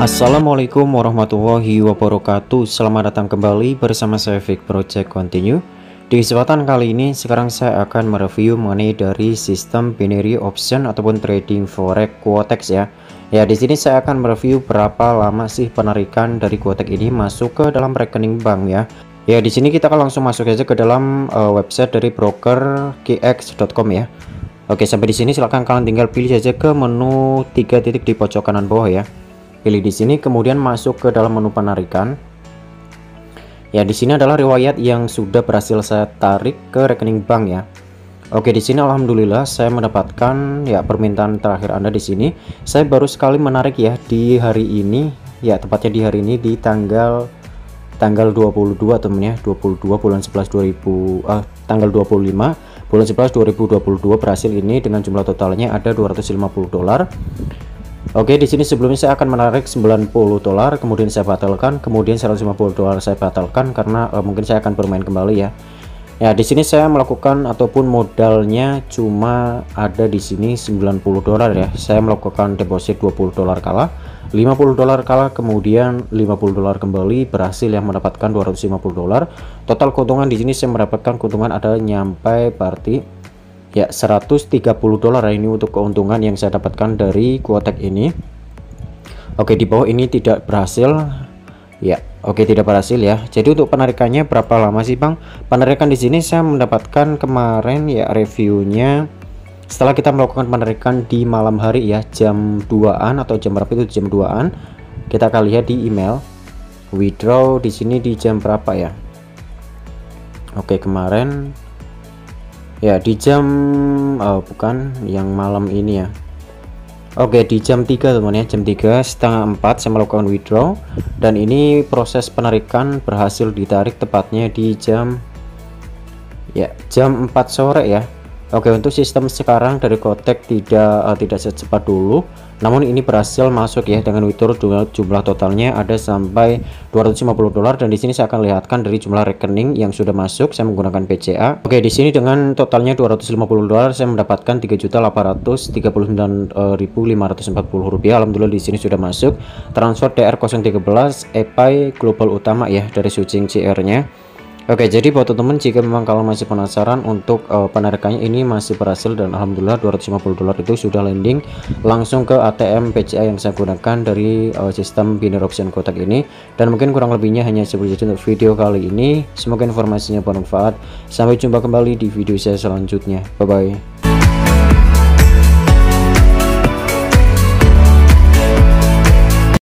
Assalamualaikum warahmatullahi wabarakatuh. Selamat datang kembali bersama saya Vic Project Continue. Di kesempatan kali ini sekarang saya akan mereview mengenai dari sistem binary option ataupun trading forex quotex ya. Ya di sini saya akan mereview berapa lama sih penarikan dari quotex ini masuk ke dalam rekening bank ya. Ya di sini kita akan langsung masuk aja ke dalam uh, website dari broker kx.com ya. Oke sampai di sini silahkan kalian tinggal pilih saja ke menu tiga titik di pojok kanan bawah ya pilih di sini kemudian masuk ke dalam menu penarikan. Ya di sini adalah riwayat yang sudah berhasil saya tarik ke rekening bank ya. Oke di sini alhamdulillah saya mendapatkan ya permintaan terakhir Anda di sini. Saya baru sekali menarik ya di hari ini ya tepatnya di hari ini di tanggal tanggal 22 temennya 22 bulan 11 2000 ah, tanggal 25 bulan 11 2022 berhasil ini dengan jumlah totalnya ada 250 dolar Oke, di sini sebelumnya saya akan menarik 90 dolar, kemudian saya batalkan, kemudian 150 dolar saya batalkan karena uh, mungkin saya akan bermain kembali ya. Ya, di sini saya melakukan ataupun modalnya cuma ada di sini 90 dolar ya. Saya melakukan deposit 20 dolar kalah, 50 dolar kalah, kemudian 50 dolar kembali berhasil yang mendapatkan 250 dolar. Total keuntungan di sini saya mendapatkan keuntungan ada nyampe berarti ya 130 dolar ini untuk keuntungan yang saya dapatkan dari kuotek ini. Oke di bawah ini tidak berhasil. Ya oke tidak berhasil ya. Jadi untuk penarikannya berapa lama sih bang? Penarikan di sini saya mendapatkan kemarin ya reviewnya. Setelah kita melakukan penarikan di malam hari ya jam 2an atau jam berapa itu jam 2an kita akan lihat di email. Withdraw di sini di jam berapa ya? Oke kemarin ya di jam oh, bukan yang malam ini ya. Oke di jam 3 teman ya. Jam 3 setengah 4 saya melakukan withdraw. Dan ini proses penarikan berhasil ditarik tepatnya di jam ya jam 4 sore ya Oke untuk sistem sekarang dari kotek tidak uh, tidak secepat dulu. Namun ini berhasil masuk ya dengan withdraw jumlah, jumlah totalnya ada sampai 250 dolar. Dan di sini saya akan lihatkan dari jumlah rekening yang sudah masuk. Saya menggunakan PCA Oke di sini dengan totalnya 250 dolar saya mendapatkan 3.839.540 rupiah. Alhamdulillah di sini sudah masuk. Transfer DR013 EPI global utama ya dari switching CR nya Oke jadi buat teman-teman jika memang kalau masih penasaran untuk uh, penarikannya ini masih berhasil dan Alhamdulillah 250 dolar itu sudah landing langsung ke ATM PCA yang saya gunakan dari uh, sistem binary option kotak ini. Dan mungkin kurang lebihnya hanya seperti itu untuk video kali ini. Semoga informasinya bermanfaat. Sampai jumpa kembali di video saya selanjutnya. Bye bye